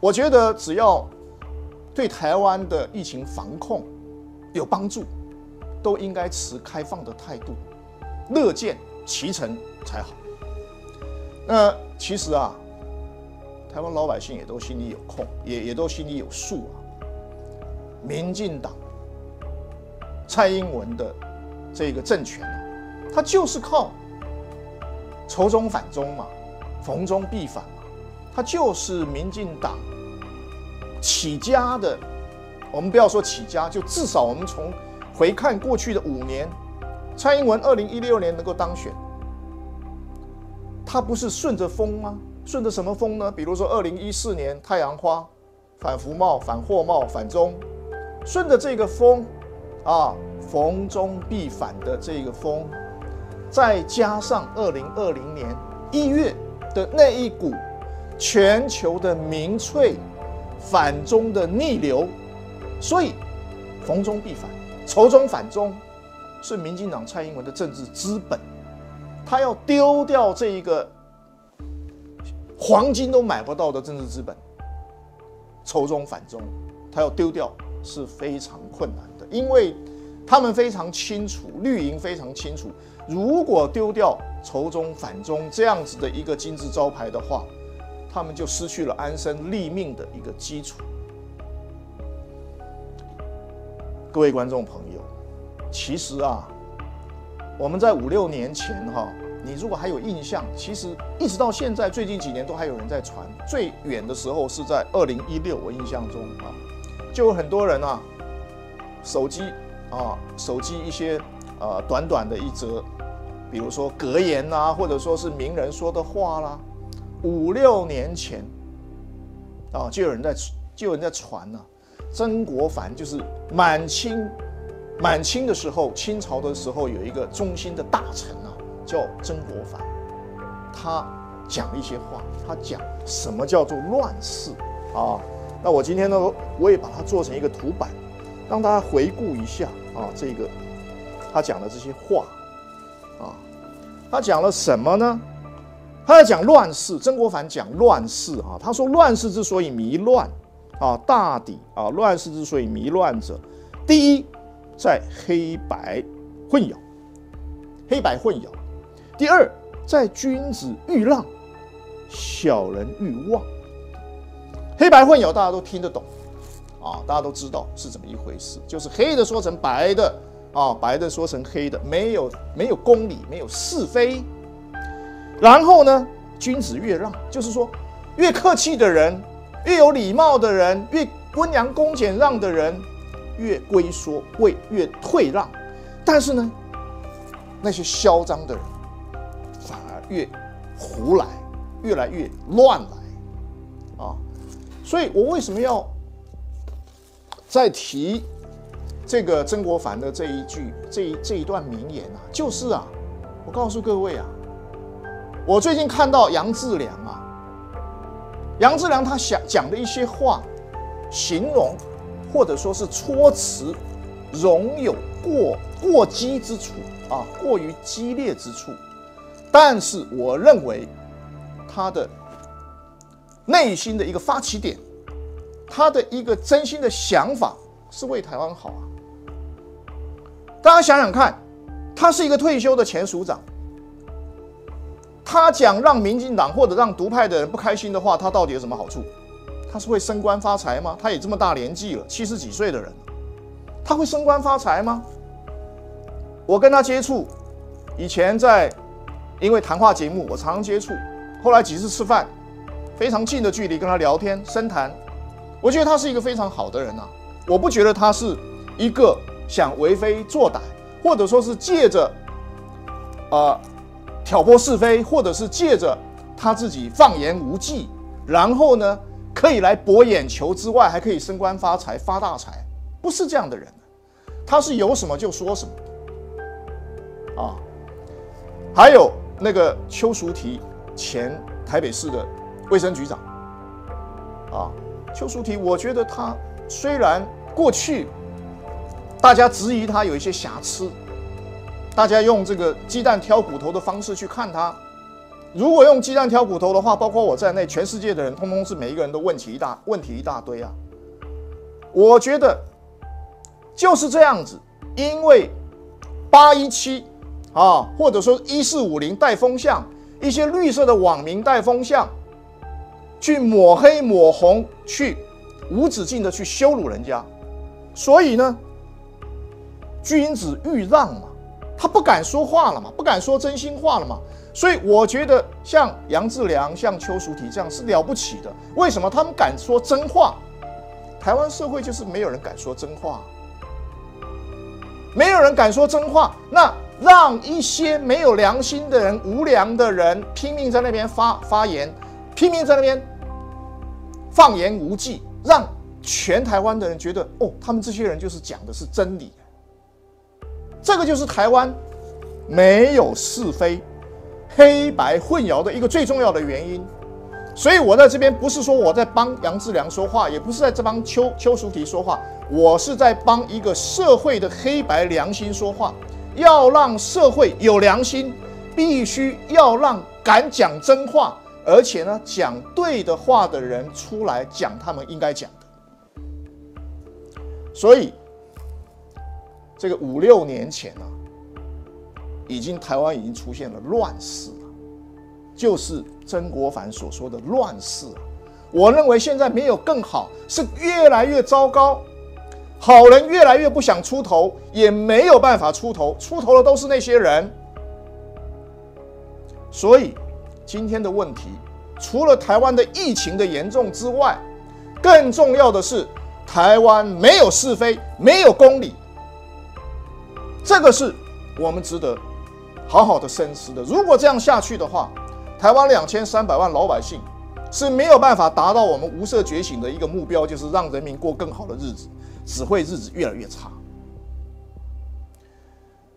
我觉得只要对台湾的疫情防控有帮助，都应该持开放的态度，乐见其成才好。那其实啊，台湾老百姓也都心里有空，也也都心里有数啊。民进党蔡英文的这个政权啊，它就是靠仇中反中嘛，逢中必反，他就是民进党起家的。我们不要说起家，就至少我们从回看过去的五年，蔡英文二零一六年能够当选，他不是顺着风吗？顺着什么风呢？比如说二零一四年太阳花反服贸、反货贸、反中，顺着这个风啊，逢中必反的这个风，再加上二零二零年一月的那一股全球的民粹反中的逆流。所以，逢中必反，仇中反中，是民进党蔡英文的政治资本。他要丢掉这一个黄金都买不到的政治资本，仇中反中，他要丢掉是非常困难的，因为他们非常清楚，绿营非常清楚，如果丢掉仇中反中这样子的一个金字招牌的话，他们就失去了安身立命的一个基础。各位观众朋友，其实啊，我们在五六年前哈，你如果还有印象，其实一直到现在，最近几年都还有人在传。最远的时候是在二零一六，我印象中啊，就有很多人啊，手机啊，手机一些呃短短的一则，比如说格言呐，或者说是名人说的话啦，五六年前啊，就有人在就有人在传呢。曾国藩就是满清，满清的时候，清朝的时候有一个忠心的大臣啊，叫曾国藩。他讲一些话，他讲什么叫做乱世啊？那我今天呢，我也把它做成一个图版，让大家回顾一下啊，这个他讲的这些话啊，他讲了什么呢？他在讲乱世，曾国藩讲乱世啊，他说乱世之所以迷乱。啊，大抵啊，乱世之所以迷乱者，第一，在黑白混淆，黑白混淆；第二，在君子欲让，小人欲望。黑白混淆大家都听得懂，啊，大家都知道是怎么一回事，就是黑的说成白的，啊，白的说成黑的，没有没有公理，没有是非。然后呢，君子越让，就是说越客气的人。越有礼貌的人，越温良恭俭让的人，越龟缩，会越退让。但是呢，那些嚣张的人，反而越胡来，越来越乱来啊！所以我为什么要再提这个曾国藩的这一句、这一这一段名言啊？就是啊，我告诉各位啊，我最近看到杨志良啊。杨志良他想讲的一些话，形容或者说是措辞，容有过过激之处啊，过于激烈之处。但是我认为他的内心的一个发起点，他的一个真心的想法是为台湾好啊。大家想想看，他是一个退休的前署长。他讲让民进党或者让独派的人不开心的话，他到底有什么好处？他是会升官发财吗？他也这么大年纪了，七十几岁的人，他会升官发财吗？我跟他接触，以前在因为谈话节目，我常常接触，后来几次吃饭，非常近的距离跟他聊天深谈，我觉得他是一个非常好的人啊，我不觉得他是一个想为非作歹，或者说是借着，呃。挑拨是非，或者是借着他自己放言无忌，然后呢，可以来博眼球之外，还可以升官发财、发大财，不是这样的人。他是有什么就说什么啊。还有那个邱淑媞，前台北市的卫生局长啊，邱淑媞，我觉得他虽然过去大家质疑他有一些瑕疵。大家用这个鸡蛋挑骨头的方式去看他，如果用鸡蛋挑骨头的话，包括我在内，全世界的人通通是每一个人都问题一大问题一大堆啊。我觉得就是这样子，因为八一七啊，或者说一四五零带风向，一些绿色的网民带风向，去抹黑抹红，去无止境的去羞辱人家，所以呢，君子欲让嘛，他不敢说话了嘛，不敢说真心话了嘛。所以我觉得像杨志良、像邱淑媞这样是了不起的。为什么他们敢说真话？台湾社会就是没有人敢说真话，没有人敢说真话。那让一些没有良心的人、无良的人拼命在那边发发言，拼命在那边放言无忌，让全台湾的人觉得哦，他们这些人就是讲的是真理。这个就是台湾没有是非。黑白混淆的一个最重要的原因，所以我在这边不是说我在帮杨志良说话，也不是在这帮邱邱淑媞说话，我是在帮一个社会的黑白良心说话。要让社会有良心，必须要让敢讲真话，而且呢讲对的话的人出来讲他们应该讲的。所以，这个五六年前呢。已经台湾已经出现了乱世了，就是曾国藩所说的乱世。我认为现在没有更好，是越来越糟糕。好人越来越不想出头，也没有办法出头，出头的都是那些人。所以今天的问题，除了台湾的疫情的严重之外，更重要的是台湾没有是非，没有公理。这个是我们值得。好好的深思的，如果这样下去的话，台湾两千三百万老百姓是没有办法达到我们无色觉醒的一个目标，就是让人民过更好的日子，只会日子越来越差。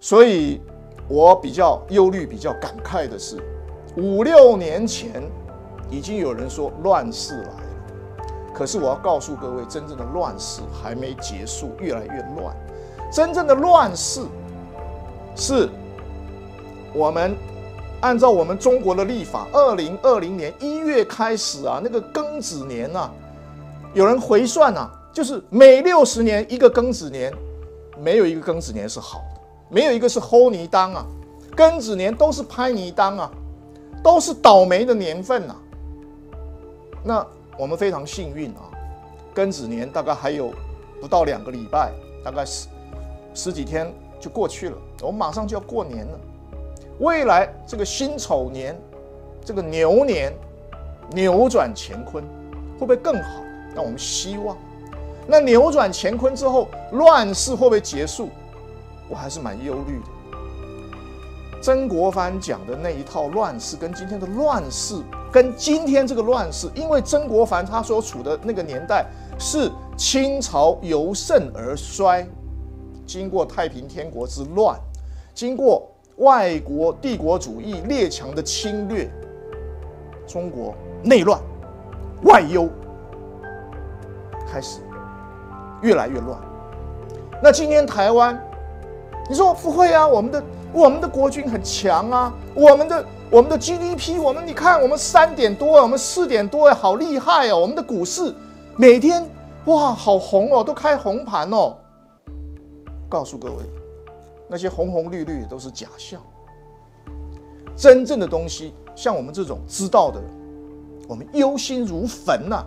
所以，我比较忧虑、比较感慨的是，五六年前已经有人说乱世来了，可是我要告诉各位，真正的乱世还没结束，越来越乱。真正的乱世是。我们按照我们中国的历法，二零二零年一月开始啊，那个庚子年啊，有人回算啊，就是每六十年一个庚子年，没有一个庚子年是好的，没有一个是齁泥当啊，庚子年都是拍泥当啊，都是倒霉的年份呐。那我们非常幸运啊，庚子年大概还有不到两个礼拜，大概是十几天就过去了，我们马上就要过年了。未来这个辛丑年，这个牛年扭转乾坤，会不会更好？那我们希望。那扭转乾坤之后，乱世会不会结束？我还是蛮忧虑的。曾国藩讲的那一套乱世，跟今天的乱世，跟今天这个乱世，因为曾国藩他所处的那个年代是清朝由盛而衰，经过太平天国之乱，经过。外国帝国主义列强的侵略，中国内乱，外忧开始越来越乱。那今天台湾，你说不会啊？我们的我们的国军很强啊，我们的我们的 GDP，我们你看我们三点多，我们四点多，好厉害哦！我们的股市每天哇，好红哦，都开红盘哦。告诉各位。那些红红绿绿都是假象，真正的东西，像我们这种知道的，我们忧心如焚呐，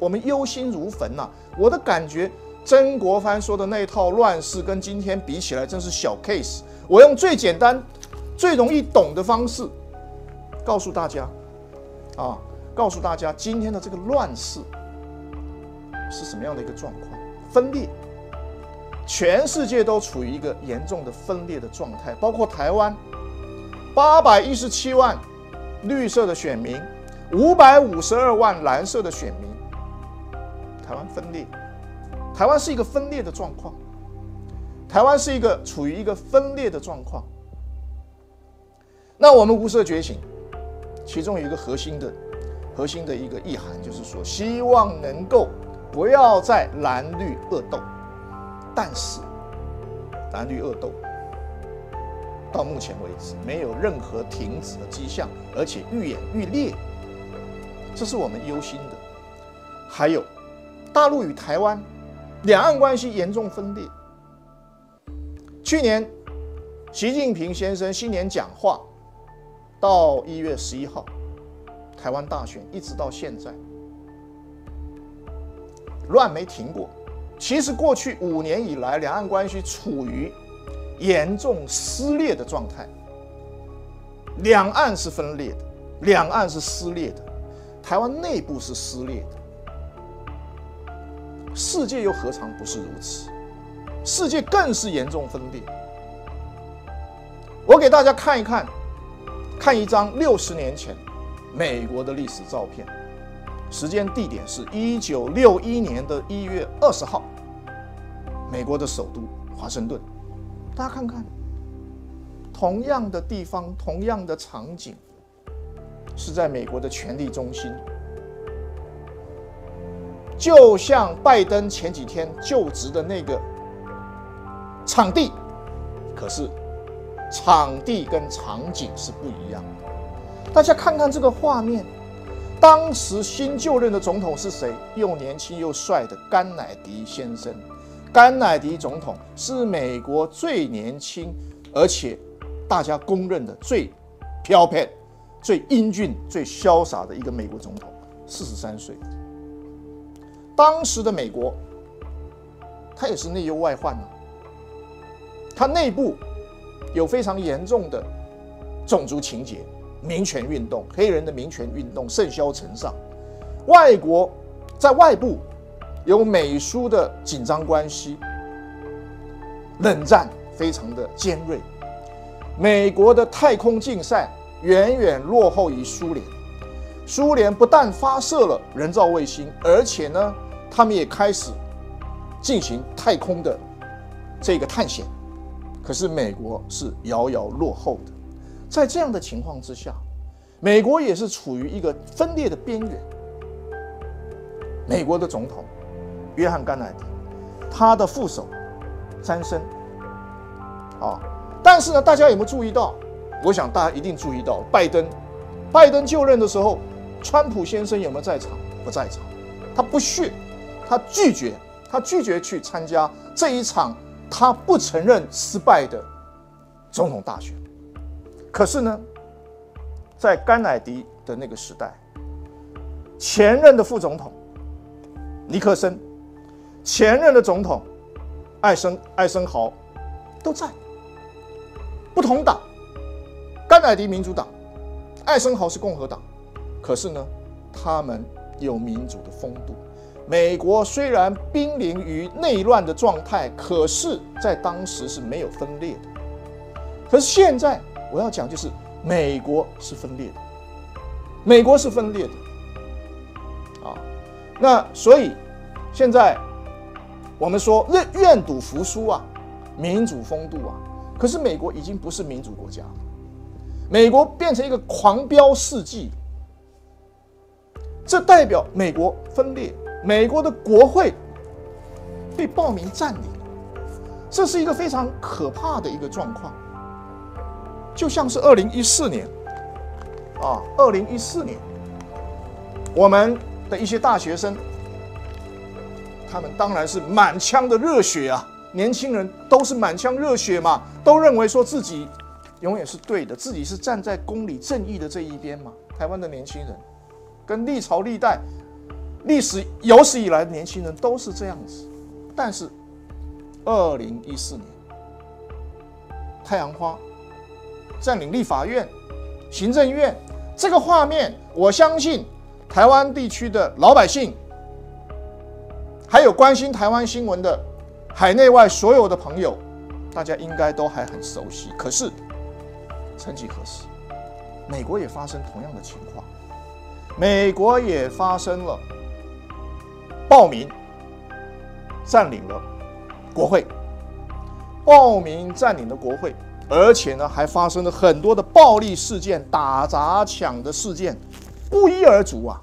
我们忧心如焚呐。我的感觉，曾国藩说的那套乱世，跟今天比起来，真是小 case。我用最简单、最容易懂的方式，告诉大家，啊，告诉大家今天的这个乱世是什么样的一个状况，分裂。全世界都处于一个严重的分裂的状态，包括台湾，八百一十七万绿色的选民，五百五十二万蓝色的选民，台湾分裂，台湾是一个分裂的状况，台湾是一个处于一个分裂的状况。那我们无色觉醒，其中有一个核心的、核心的一个意涵，就是说，希望能够不要再蓝绿恶斗。但是，蓝绿恶斗到目前为止没有任何停止的迹象，而且愈演愈烈，这是我们忧心的。还有，大陆与台湾两岸关系严重分裂。去年，习近平先生新年讲话到一月十一号，台湾大选一直到现在，乱没停过。其实过去五年以来，两岸关系处于严重撕裂的状态。两岸是分裂的，两岸是撕裂的，台湾内部是撕裂的。世界又何尝不是如此？世界更是严重分裂。我给大家看一看，看一张六十年前美国的历史照片，时间地点是一九六一年的一月二十号，美国的首都华盛顿。大家看看，同样的地方，同样的场景，是在美国的权力中心。就像拜登前几天就职的那个场地，可是场地跟场景是不一样的。大家看看这个画面，当时新就任的总统是谁？又年轻又帅的甘乃迪先生。甘乃迪总统是美国最年轻，而且大家公认的最飘派、最英俊、最潇洒的一个美国总统，四十三岁。当时的美国，他也是内忧外患啊。他内部有非常严重的种族情节、民权运动，黑人的民权运动甚嚣尘上；外国在外部有美苏的紧张关系，冷战非常的尖锐。美国的太空竞赛远远落后于苏联，苏联不但发射了人造卫星，而且呢。他们也开始进行太空的这个探险，可是美国是遥遥落后的。在这样的情况之下，美国也是处于一个分裂的边缘。美国的总统约翰甘乃迪，他的副手詹森，啊，但是呢，大家有没有注意到？我想大家一定注意到，拜登，拜登就任的时候，川普先生有没有在场？不在场，他不屑。他拒绝，他拒绝去参加这一场他不承认失败的总统大选。可是呢，在甘乃迪的那个时代，前任的副总统尼克森，前任的总统艾森艾森豪都在，不同党，甘乃迪民主党，艾森豪是共和党，可是呢，他们有民主的风度。美国虽然濒临于内乱的状态，可是，在当时是没有分裂的。可是现在，我要讲就是，美国是分裂的，美国是分裂的。啊，那所以现在我们说愿愿赌服输啊，民主风度啊，可是美国已经不是民主国家，美国变成一个狂飙世纪，这代表美国分裂。美国的国会被暴民占领，这是一个非常可怕的一个状况。就像是二零一四年，啊，二零一四年，我们的一些大学生，他们当然是满腔的热血啊，年轻人都是满腔热血嘛，都认为说自己永远是对的，自己是站在公理正义的这一边嘛。台湾的年轻人，跟历朝历代。历史有史以来的，年轻人都是这样子。但是，二零一四年，太阳花占领立法院、行政院，这个画面，我相信台湾地区的老百姓，还有关心台湾新闻的海内外所有的朋友，大家应该都还很熟悉。可是，曾几何时，美国也发生同样的情况，美国也发生了。暴民占领了国会，暴民占领了国会，而且呢，还发生了很多的暴力事件、打砸抢的事件，不一而足啊，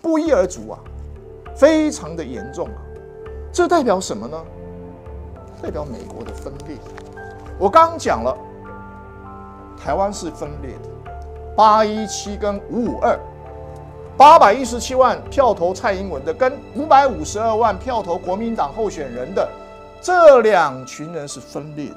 不一而足啊，非常的严重啊。这代表什么呢？代表美国的分裂。我刚讲了，台湾是分裂的，八一七跟五五二，八百一十七万票投蔡英文的，跟五百五十二万票投国民党候选人的，这两群人是分裂的。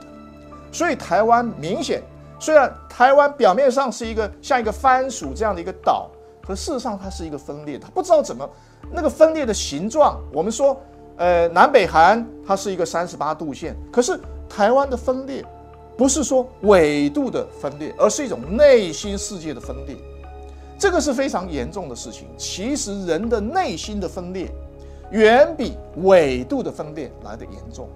所以台湾明显，虽然台湾表面上是一个像一个番薯这样的一个岛，可事实上它是一个分裂，它不知道怎么那个分裂的形状。我们说，呃，南北韩它是一个三十八度线，可是台湾的分裂。不是说纬度的分裂，而是一种内心世界的分裂，这个是非常严重的事情。其实人的内心的分裂，远比纬度的分裂来的严重。